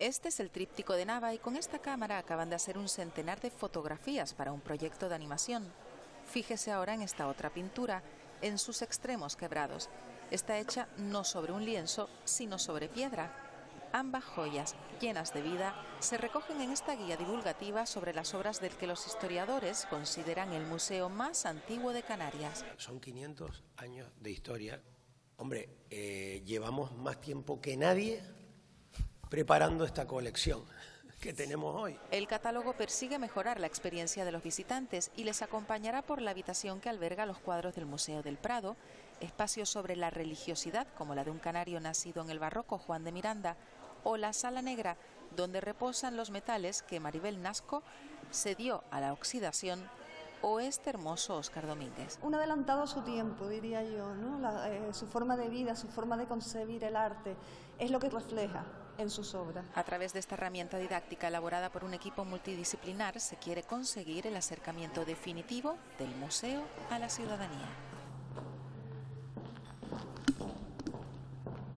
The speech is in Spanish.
Este es el tríptico de Nava y con esta cámara acaban de hacer un centenar de fotografías para un proyecto de animación. Fíjese ahora en esta otra pintura, en sus extremos quebrados. Está hecha no sobre un lienzo, sino sobre piedra. Ambas joyas, llenas de vida, se recogen en esta guía divulgativa sobre las obras del que los historiadores consideran el museo más antiguo de Canarias. Son 500 años de historia. Hombre, eh, llevamos más tiempo que nadie preparando esta colección que tenemos hoy. El catálogo persigue mejorar la experiencia de los visitantes y les acompañará por la habitación que alberga los cuadros del Museo del Prado, espacios sobre la religiosidad como la de un canario nacido en el barroco Juan de Miranda, o la Sala Negra, donde reposan los metales que Maribel Nasco cedió a la oxidación o este hermoso Oscar Domínguez. Un adelantado a su tiempo, diría yo, ¿no? Eh, su forma de vida, su forma de concebir el arte, es lo que refleja en sus obras. A través de esta herramienta didáctica elaborada por un equipo multidisciplinar se quiere conseguir el acercamiento definitivo del museo a la ciudadanía.